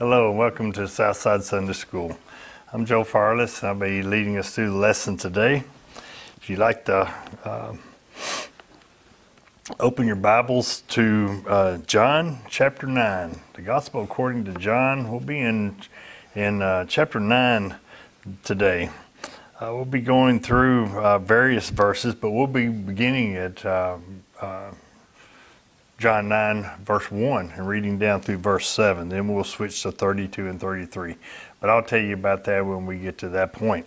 Hello, and welcome to Southside Sunday School. I'm Joe Farless, and I'll be leading us through the lesson today. If you'd like to uh, open your Bibles to uh, John chapter 9, the Gospel according to John, we'll be in, in uh, chapter 9 today. Uh, we'll be going through uh, various verses, but we'll be beginning at uh, John 9, verse 1, and reading down through verse 7. Then we'll switch to 32 and 33. But I'll tell you about that when we get to that point.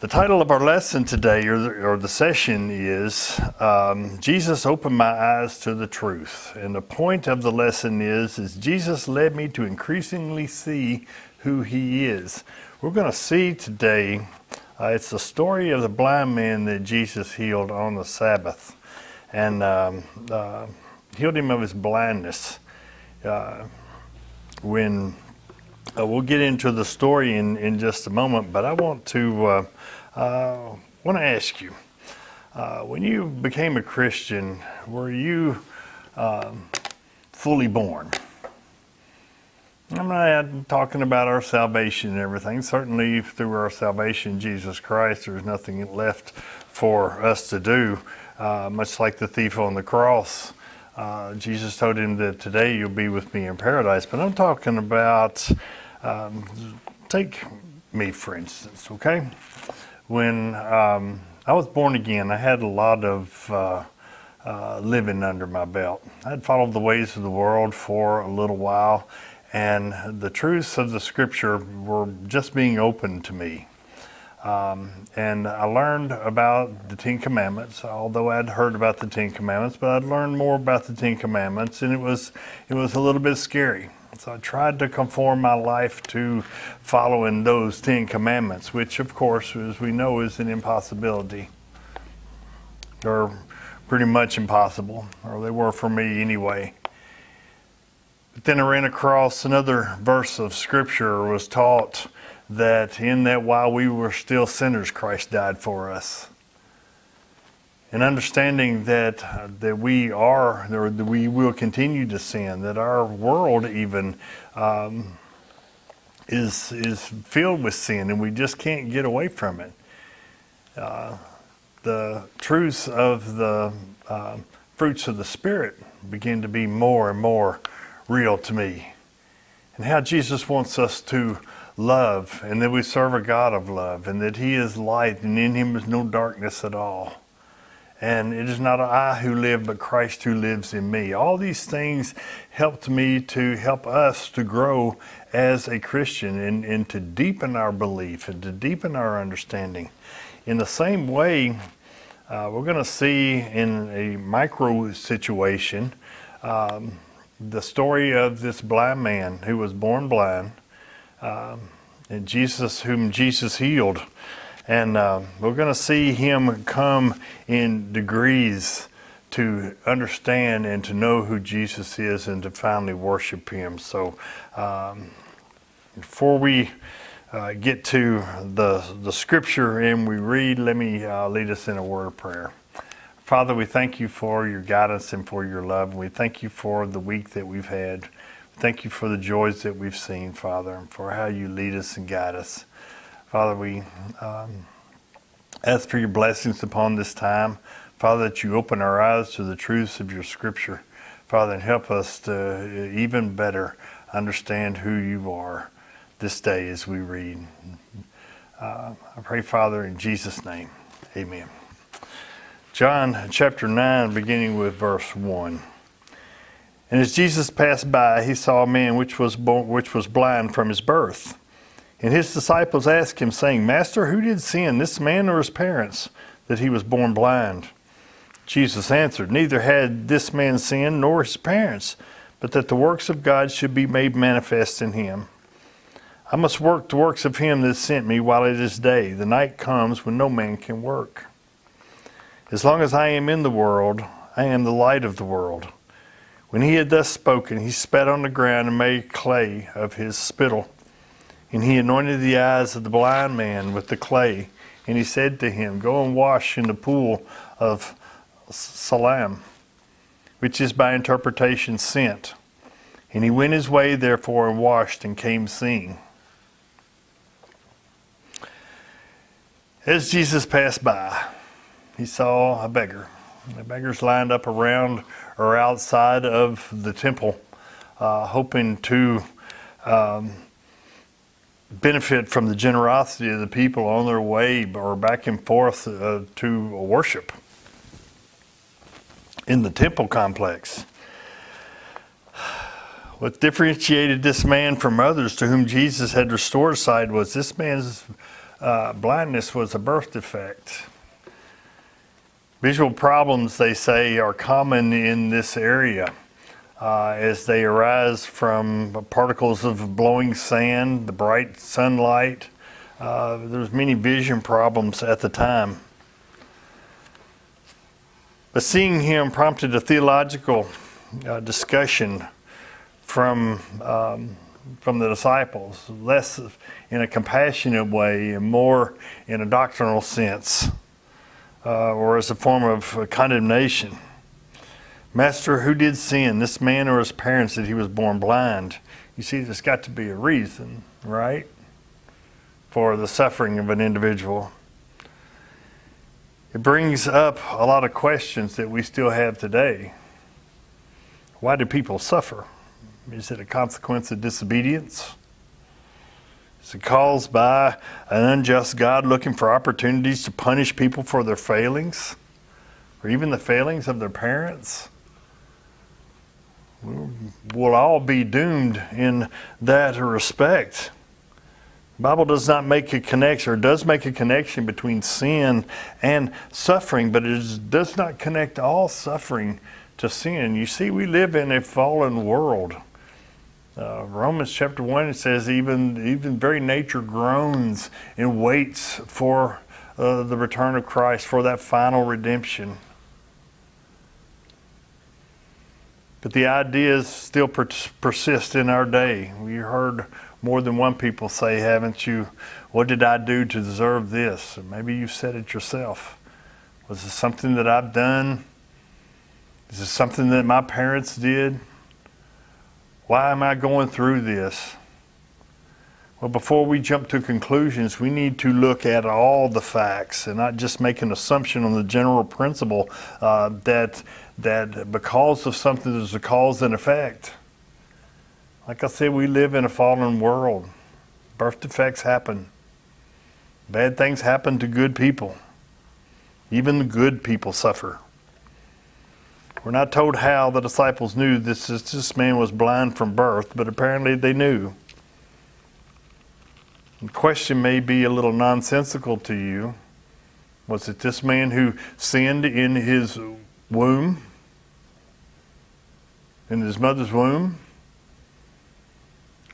The title of our lesson today, or the, or the session, is um, Jesus opened my eyes to the truth. And the point of the lesson is, is Jesus led me to increasingly see who He is. We're going to see today, uh, it's the story of the blind man that Jesus healed on the Sabbath and um, uh, healed him of his blindness. Uh, when uh, we'll get into the story in, in just a moment, but I want to uh, uh, want to ask you: uh, when you became a Christian, were you um, fully born? I'm not talking about our salvation and everything. Certainly, through our salvation, Jesus Christ, there's nothing left for us to do uh, much like the thief on the cross. Uh, Jesus told him that today you'll be with me in paradise. But I'm talking about, um, take me for instance, okay? When um, I was born again, I had a lot of uh, uh, living under my belt. I'd followed the ways of the world for a little while, and the truths of the scripture were just being opened to me. Um, and I learned about the Ten Commandments, although I'd heard about the Ten Commandments, but I'd learned more about the Ten Commandments, and it was it was a little bit scary. So I tried to conform my life to following those Ten Commandments, which, of course, as we know, is an impossibility. They're pretty much impossible, or they were for me anyway. But then I ran across another verse of Scripture was taught that in that while we were still sinners, Christ died for us. And understanding that uh, that we are, that we will continue to sin, that our world even um, is is filled with sin, and we just can't get away from it. Uh, the truths of the uh, fruits of the Spirit begin to be more and more real to me, and how Jesus wants us to love and that we serve a God of love and that He is light and in Him is no darkness at all. And it is not I who live, but Christ who lives in me. All these things helped me to help us to grow as a Christian and, and to deepen our belief and to deepen our understanding. In the same way, uh, we're going to see in a micro situation um, the story of this blind man who was born blind um, and Jesus, whom Jesus healed. And uh, we're going to see him come in degrees to understand and to know who Jesus is and to finally worship him. So, um, before we uh, get to the, the scripture and we read, let me uh, lead us in a word of prayer. Father, we thank you for your guidance and for your love. We thank you for the week that we've had. Thank you for the joys that we've seen, Father, and for how you lead us and guide us. Father, we um, ask for your blessings upon this time. Father, that you open our eyes to the truths of your scripture. Father, and help us to even better understand who you are this day as we read. Uh, I pray, Father, in Jesus' name. Amen. John chapter 9, beginning with verse 1. And as Jesus passed by, he saw a man which was, born, which was blind from his birth. And his disciples asked him, saying, Master, who did sin, this man or his parents, that he was born blind? Jesus answered, Neither had this man sinned nor his parents, but that the works of God should be made manifest in him. I must work the works of him that sent me while it is day. The night comes when no man can work. As long as I am in the world, I am the light of the world. When he had thus spoken, he spat on the ground and made clay of his spittle. And he anointed the eyes of the blind man with the clay. And he said to him, Go and wash in the pool of Siloam, which is by interpretation sent. And he went his way, therefore, and washed and came seeing. As Jesus passed by, he saw a beggar. The beggars lined up around or outside of the temple, uh, hoping to um, benefit from the generosity of the people on their way or back and forth uh, to worship in the temple complex. What differentiated this man from others to whom Jesus had restored sight was this man's uh, blindness was a birth defect. Visual problems, they say, are common in this area uh, as they arise from particles of blowing sand, the bright sunlight. Uh, there's many vision problems at the time. But seeing him prompted a theological uh, discussion from um, from the disciples, less in a compassionate way and more in a doctrinal sense, uh, or as a form of condemnation. Master, who did sin, this man or his parents, that he was born blind? You see, there's got to be a reason, right, for the suffering of an individual. It brings up a lot of questions that we still have today. Why do people suffer? Is it a consequence of disobedience? Is it caused by an unjust God looking for opportunities to punish people for their failings? Or even the failings of their parents? We'll all be doomed in that respect. The Bible does not make a connection, or does make a connection between sin and suffering, but it does not connect all suffering to sin. You see, we live in a fallen world. Uh, Romans chapter 1, it says, even, even very nature groans and waits for uh, the return of Christ, for that final redemption. But the ideas still per- persist in our day. We heard more than one people say, haven't you, what did I do to deserve this? Maybe you've said it yourself. Was it something that I've done? Is it something that my parents did? Why am I going through this? Well, before we jump to conclusions, we need to look at all the facts and not just make an assumption on the general principle uh, that that because of something there's a cause and effect. Like I said, we live in a fallen world. Birth defects happen. Bad things happen to good people. Even the good people suffer. We're not told how the disciples knew this, this man was blind from birth, but apparently they knew. The question may be a little nonsensical to you. Was it this man who sinned in his womb? In his mother's womb?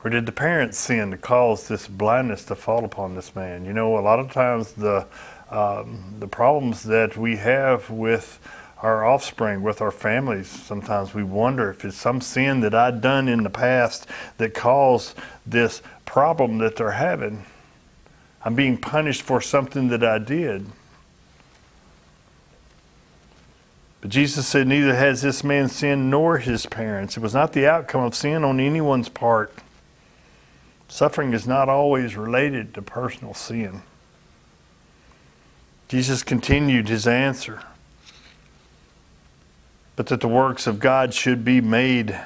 Or did the parents sin to cause this blindness to fall upon this man? You know, a lot of times the um, the problems that we have with our offspring, with our families. Sometimes we wonder if it's some sin that I'd done in the past that caused this problem that they're having. I'm being punished for something that I did. But Jesus said, Neither has this man sinned nor his parents. It was not the outcome of sin on anyone's part. Suffering is not always related to personal sin. Jesus continued his answer but that the works of God should be made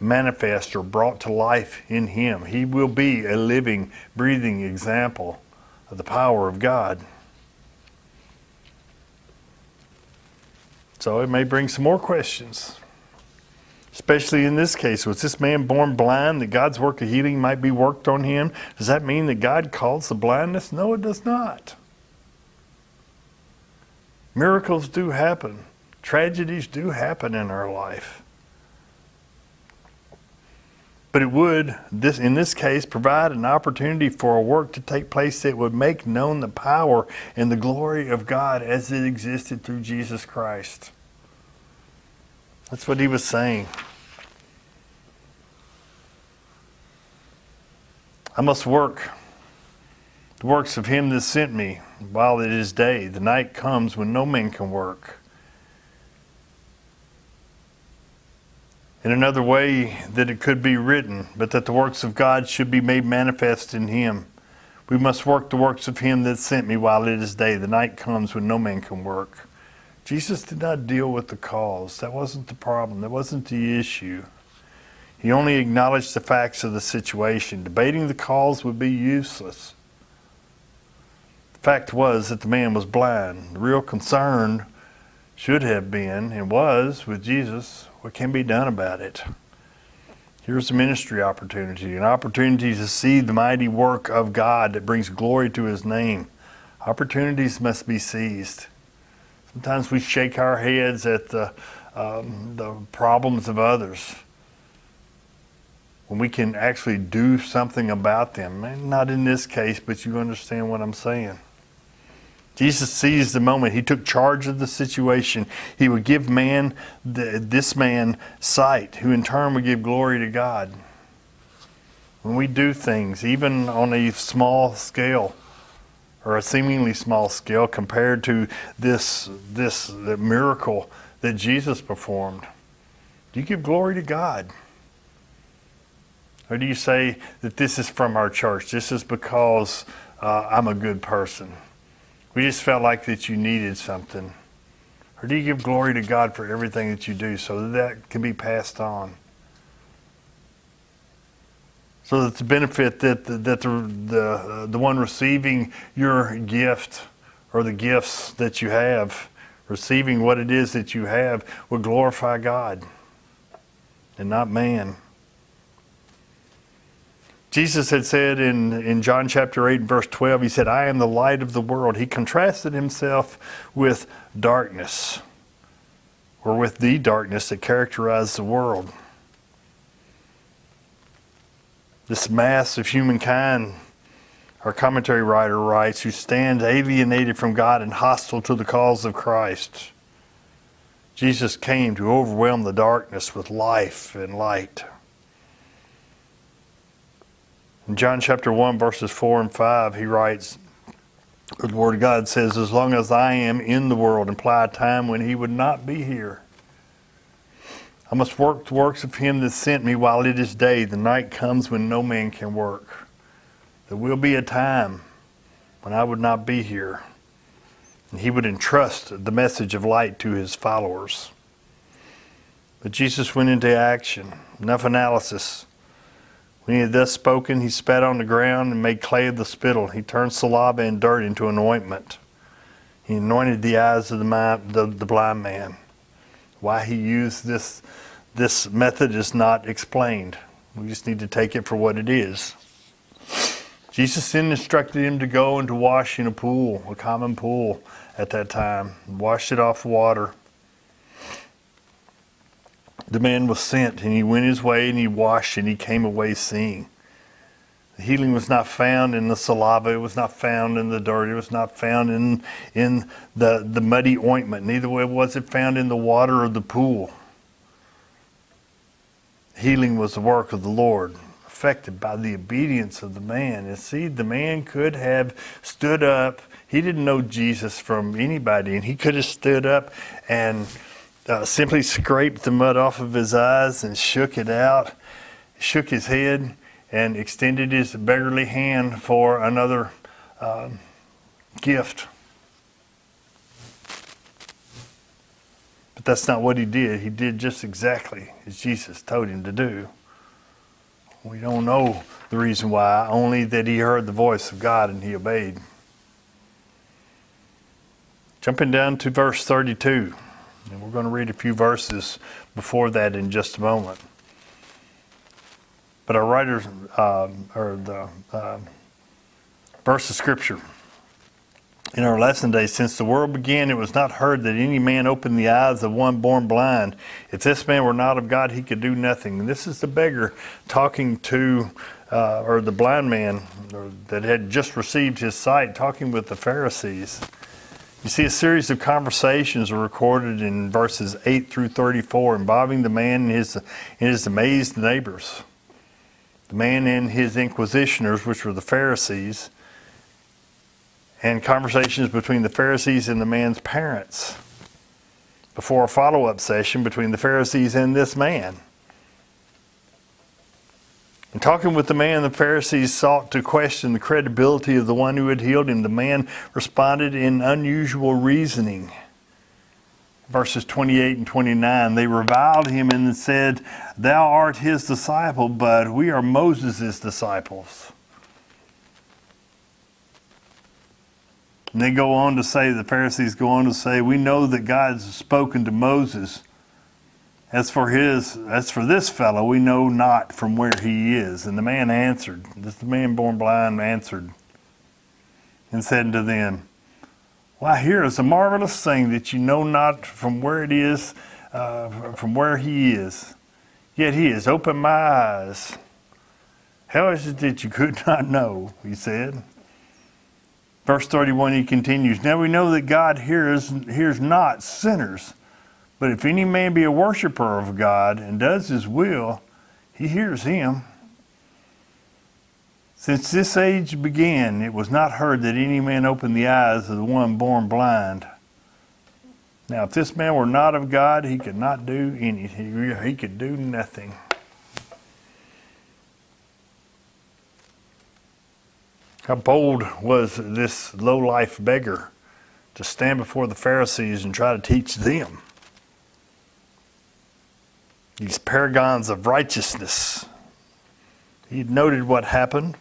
manifest or brought to life in Him. He will be a living, breathing example of the power of God. So it may bring some more questions. Especially in this case, was this man born blind that God's work of healing might be worked on him? Does that mean that God calls the blindness? No, it does not. Miracles do happen. Tragedies do happen in our life. But it would, this, in this case, provide an opportunity for a work to take place that would make known the power and the glory of God as it existed through Jesus Christ. That's what he was saying. I must work the works of him that sent me while it is day. The night comes when no man can work. In another way, that it could be written, but that the works of God should be made manifest in him. We must work the works of him that sent me while it is day. The night comes when no man can work. Jesus did not deal with the cause. That wasn't the problem. That wasn't the issue. He only acknowledged the facts of the situation. Debating the cause would be useless. The fact was that the man was blind. The real concern should have been and was with Jesus what can be done about it? Here's a ministry opportunity, an opportunity to see the mighty work of God that brings glory to His name. Opportunities must be seized. Sometimes we shake our heads at the, um, the problems of others when we can actually do something about them. Not in this case, but you understand what I'm saying. Jesus seized the moment. He took charge of the situation. He would give man, this man, sight, who in turn would give glory to God. When we do things, even on a small scale, or a seemingly small scale, compared to this this miracle that Jesus performed, do you give glory to God? Or do you say that this is from our church? This is because uh, I'm a good person? We just felt like that you needed something. Or do you give glory to God for everything that you do so that that can be passed on? So that the benefit that the, that the, the, uh, the one receiving your gift or the gifts that you have, receiving what it is that you have, would glorify God and not man. Jesus had said in, in John chapter 8, verse 12, He said, I am the light of the world. He contrasted Himself with darkness, or with the darkness that characterized the world. This mass of humankind, our commentary writer writes, who stands alienated from God and hostile to the cause of Christ. Jesus came to overwhelm the darkness with life and light. In John chapter 1, verses 4 and 5, he writes, the Word of God says, As long as I am in the world, imply a time when he would not be here. I must work the works of him that sent me while it is day. The night comes when no man can work. There will be a time when I would not be here. And he would entrust the message of light to his followers. But Jesus went into action. Enough analysis. When he had thus spoken, he spat on the ground and made clay of the spittle. He turned saliva and dirt into an ointment. He anointed the eyes of the, the, the blind man. Why he used this, this method is not explained. We just need to take it for what it is. Jesus then instructed him to go and to wash in a pool, a common pool at that time, wash it off water the man was sent, and he went his way, and he washed, and he came away seeing. The healing was not found in the saliva, it was not found in the dirt, it was not found in, in the, the muddy ointment, neither was it found in the water of the pool. Healing was the work of the Lord, affected by the obedience of the man. And see, the man could have stood up. He didn't know Jesus from anybody, and he could have stood up and uh, simply scraped the mud off of his eyes and shook it out, shook his head, and extended his beggarly hand for another uh, gift. But that's not what he did. He did just exactly as Jesus told him to do. We don't know the reason why, only that he heard the voice of God and he obeyed. Jumping down to verse 32. And we're going to read a few verses before that in just a moment. But our writers, uh, or the uh, verse of Scripture in our lesson day, since the world began, it was not heard that any man opened the eyes of one born blind. If this man were not of God, he could do nothing. And this is the beggar talking to, uh, or the blind man that had just received his sight, talking with the Pharisees. You see, a series of conversations are recorded in verses 8 through 34 involving the man and his, and his amazed neighbors. The man and his inquisitioners, which were the Pharisees, and conversations between the Pharisees and the man's parents before a follow up session between the Pharisees and this man. In talking with the man, the Pharisees sought to question the credibility of the one who had healed him. The man responded in unusual reasoning. Verses 28 and 29 They reviled him and said, Thou art his disciple, but we are Moses' disciples. And they go on to say, the Pharisees go on to say, We know that God has spoken to Moses as for his, as for this fellow, we know not from where he is. And the man answered, this man born blind answered, and said unto them, Why, here is a marvelous thing that you know not from where it is, uh, from where he is. Yet he has opened my eyes. How is it that you could not know? He said. Verse 31, he continues, Now we know that God hears, hears not sinners but if any man be a worshiper of God and does his will, he hears him. Since this age began, it was not heard that any man opened the eyes of the one born blind. Now, if this man were not of God, he could not do anything. He could do nothing. How bold was this low life beggar to stand before the Pharisees and try to teach them? These paragons of righteousness. He noted what happened.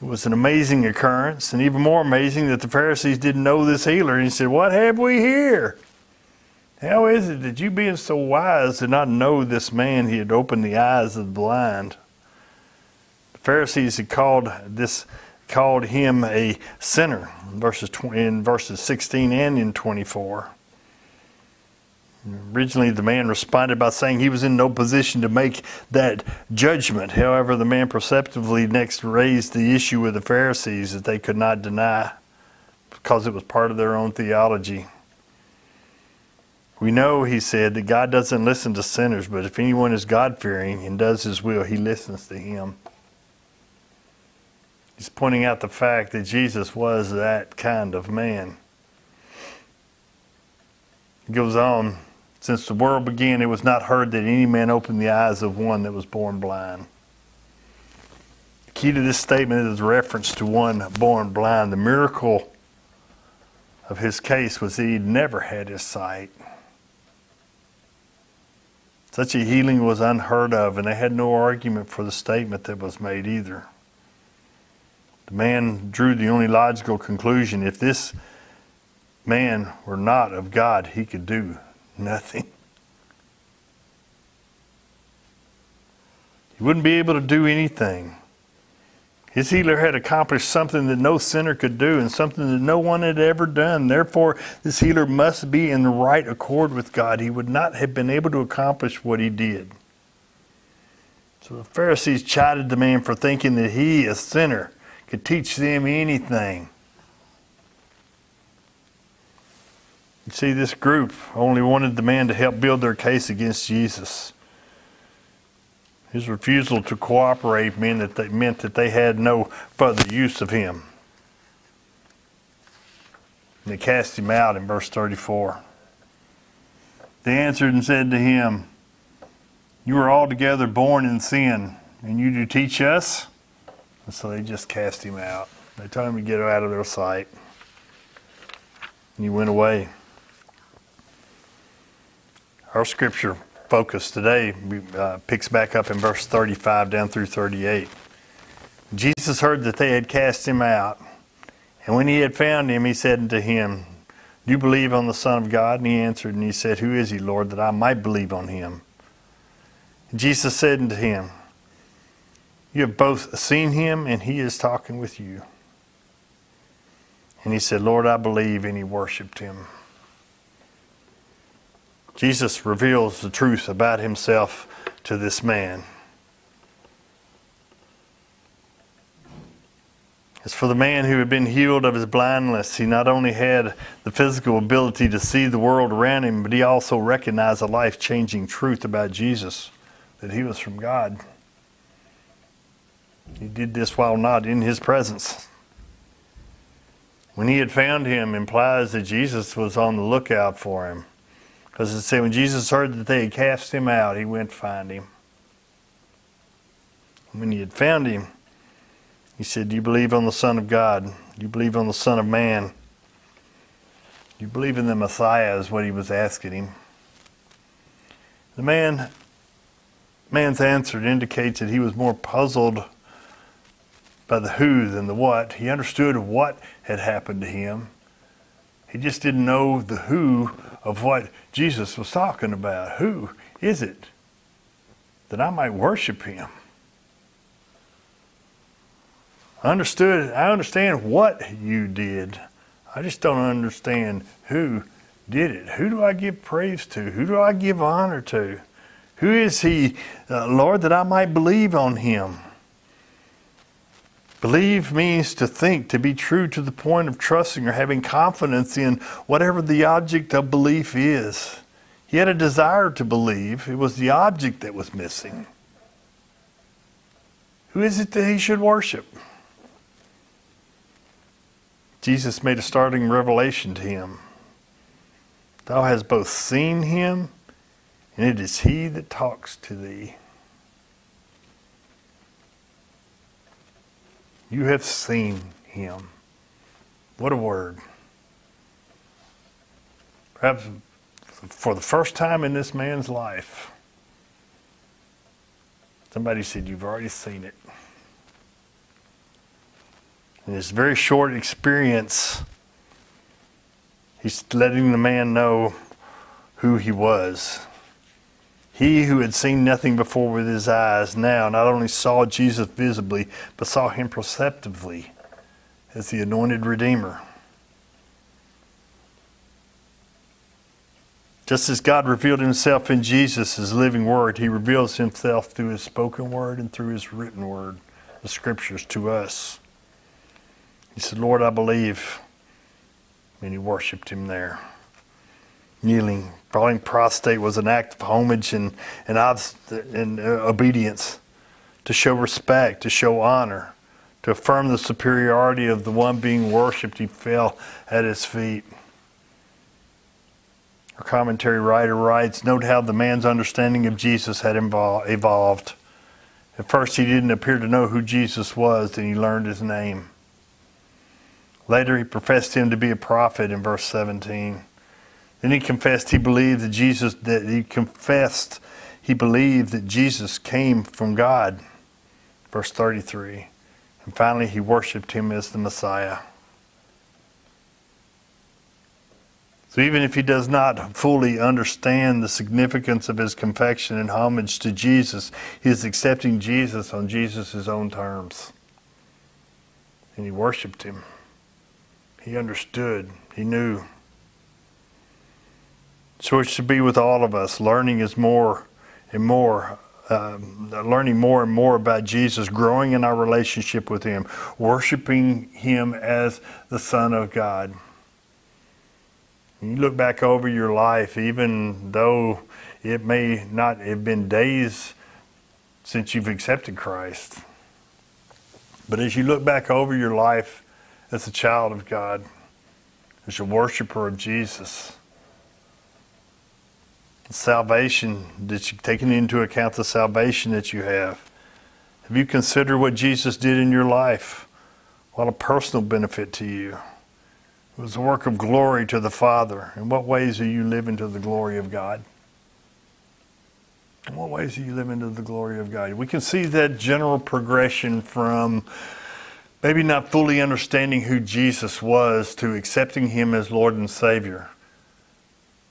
It was an amazing occurrence, and even more amazing that the Pharisees didn't know this healer. And he said, What have we here? How is it that you, being so wise, did not know this man? He had opened the eyes of the blind. The Pharisees had called this called him a sinner, verses in verses 16 and in 24. Originally, the man responded by saying he was in no position to make that judgment. However, the man perceptively next raised the issue with the Pharisees that they could not deny because it was part of their own theology. We know, he said, that God doesn't listen to sinners, but if anyone is God fearing and does his will, he listens to him. He's pointing out the fact that Jesus was that kind of man. He goes on since the world began, it was not heard that any man opened the eyes of one that was born blind. The key to this statement is reference to one born blind. The miracle of his case was that he never had his sight. Such a healing was unheard of, and they had no argument for the statement that was made either. The man drew the only logical conclusion if this man were not of God, he could do Nothing. He wouldn't be able to do anything. His healer had accomplished something that no sinner could do and something that no one had ever done. Therefore, this healer must be in right accord with God. He would not have been able to accomplish what he did. So the Pharisees chided the man for thinking that he, a sinner, could teach them anything. You see, this group only wanted the man to help build their case against Jesus. His refusal to cooperate meant that they, meant that they had no further use of him. And they cast him out in verse 34. They answered and said to him, You are altogether born in sin, and you do teach us? And so they just cast him out. They told him to get out of their sight. And he went away. Our scripture focus today uh, picks back up in verse 35 down through 38. Jesus heard that they had cast him out, and when he had found him, he said unto him, Do you believe on the Son of God? And he answered, and he said, Who is he, Lord, that I might believe on him? And Jesus said unto him, You have both seen him, and he is talking with you. And he said, Lord, I believe, and he worshiped him. Jesus reveals the truth about himself to this man. As for the man who had been healed of his blindness, he not only had the physical ability to see the world around him, but he also recognized a life changing truth about Jesus that he was from God. He did this while not in his presence. When he had found him implies that Jesus was on the lookout for him. Because it said when Jesus heard that they had cast him out, he went to find him. when he had found him, he said, Do you believe on the Son of God? Do you believe on the Son of Man? Do you believe in the Messiah? Is what he was asking him. The man, man's answer indicates that he was more puzzled by the who than the what. He understood what had happened to him. He just didn't know the who of what Jesus was talking about. Who is it that I might worship him? I understood I understand what you did. I just don't understand who did it. Who do I give praise to? Who do I give honor to? Who is he, uh, Lord, that I might believe on him? Believe means to think, to be true to the point of trusting or having confidence in whatever the object of belief is. He had a desire to believe, it was the object that was missing. Who is it that he should worship? Jesus made a startling revelation to him. Thou hast both seen him, and it is he that talks to thee. You have seen him. What a word. Perhaps for the first time in this man's life, somebody said, You've already seen it. In this very short experience, he's letting the man know who he was. He who had seen nothing before with his eyes now not only saw Jesus visibly, but saw him perceptively as the anointed Redeemer. Just as God revealed himself in Jesus, his living word, he reveals himself through his spoken word and through his written word, the scriptures to us. He said, Lord, I believe. And he worshiped him there kneeling. Falling prostrate was an act of homage and, and, and uh, obedience to show respect, to show honor, to affirm the superiority of the one being worshiped. He fell at his feet. Our commentary writer writes Note how the man's understanding of Jesus had evolved. At first, he didn't appear to know who Jesus was, then he learned his name. Later, he professed him to be a prophet in verse 17. Then he confessed he believed that Jesus that he confessed he believed that Jesus came from God. Verse 33. And finally he worshiped him as the Messiah. So even if he does not fully understand the significance of his confession and homage to Jesus, he is accepting Jesus on Jesus' own terms. And he worshiped him. He understood. He knew. So it should be with all of us. Learning is more and more, um, learning more and more about Jesus, growing in our relationship with Him, worshiping Him as the Son of God. you look back over your life, even though it may not have been days since you've accepted Christ, but as you look back over your life as a child of God, as a worshiper of Jesus, salvation that you taking into account the salvation that you have. Have you considered what Jesus did in your life? What a personal benefit to you. It was a work of glory to the Father. In what ways are you living to the glory of God? In what ways are you living to the glory of God? We can see that general progression from maybe not fully understanding who Jesus was to accepting him as Lord and Savior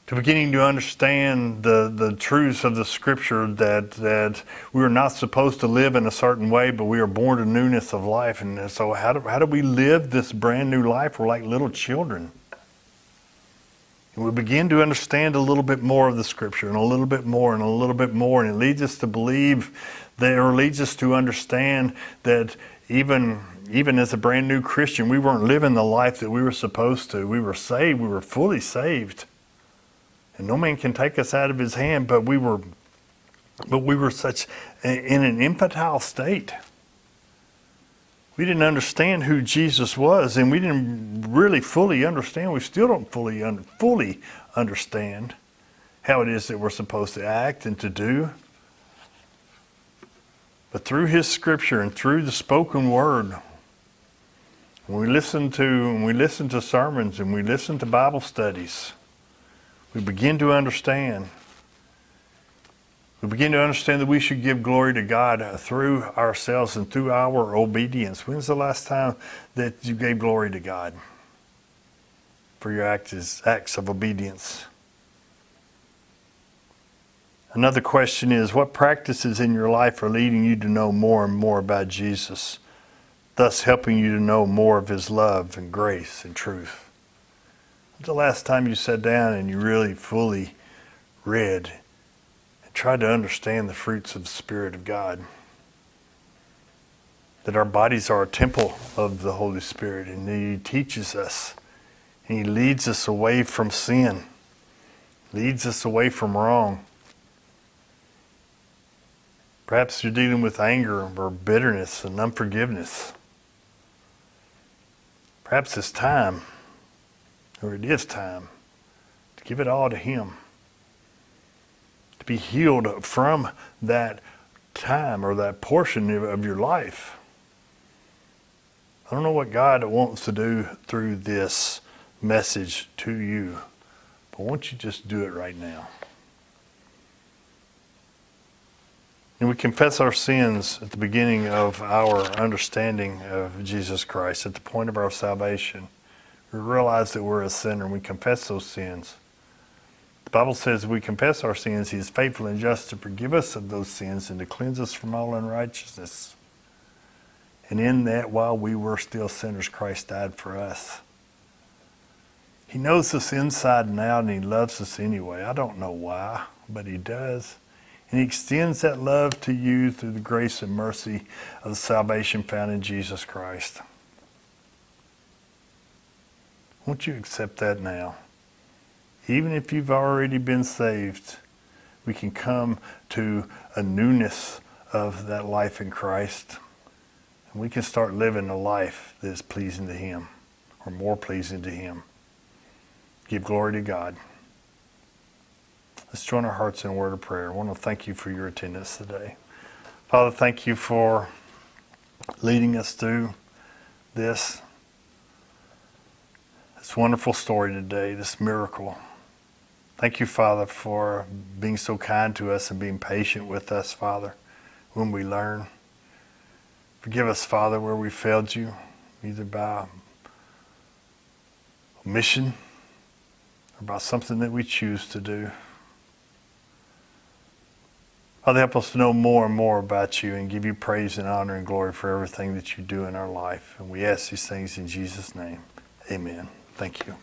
to beginning to understand the, the truths of the scripture that, that we are not supposed to live in a certain way, but we are born to newness of life. And so, how do, how do we live this brand new life? We're like little children. And we begin to understand a little bit more of the scripture and a little bit more and a little bit more. And it leads us to believe that, or leads us to understand that even even as a brand new Christian, we weren't living the life that we were supposed to. We were saved, we were fully saved and no man can take us out of his hand but we were but we were such in an infantile state. We didn't understand who Jesus was and we didn't really fully understand. We still don't fully un, fully understand how it is that we're supposed to act and to do. But through His Scripture and through the spoken word, when we listen to when we listen to sermons and we listen to Bible studies, we begin to understand. We begin to understand that we should give glory to God through ourselves and through our obedience. When's the last time that you gave glory to God for your acts, acts of obedience? Another question is what practices in your life are leading you to know more and more about Jesus, thus helping you to know more of his love and grace and truth? The last time you sat down and you really fully read and tried to understand the fruits of the Spirit of God? That our bodies are a temple of the Holy Spirit and He teaches us and He leads us away from sin, leads us away from wrong. Perhaps you're dealing with anger or bitterness and unforgiveness. Perhaps it's time, or it is time, to give it all to Him. To be healed from that time or that portion of your life. I don't know what God wants to do through this message to you, but won't you just do it right now? And we confess our sins at the beginning of our understanding of Jesus Christ, at the point of our salvation. We realize that we're a sinner and we confess those sins. The Bible says we confess our sins, He is faithful and just to forgive us of those sins and to cleanse us from all unrighteousness. And in that, while we were still sinners, Christ died for us. He knows us inside and out and He loves us anyway. I don't know why, but He does. And He extends that love to you through the grace and mercy of the salvation found in Jesus Christ. Won't you accept that now? Even if you've already been saved, we can come to a newness of that life in Christ. And we can start living a life that is pleasing to Him or more pleasing to Him. Give glory to God. Let's join our hearts in a word of prayer. I want to thank you for your attendance today. Father, thank you for leading us through this, this wonderful story today, this miracle. Thank you, Father, for being so kind to us and being patient with us, Father, when we learn. Forgive us, Father, where we failed you, either by omission or by something that we choose to do. Father, help us to know more and more about you and give you praise and honor and glory for everything that you do in our life. And we ask these things in Jesus' name. Amen. Thank you.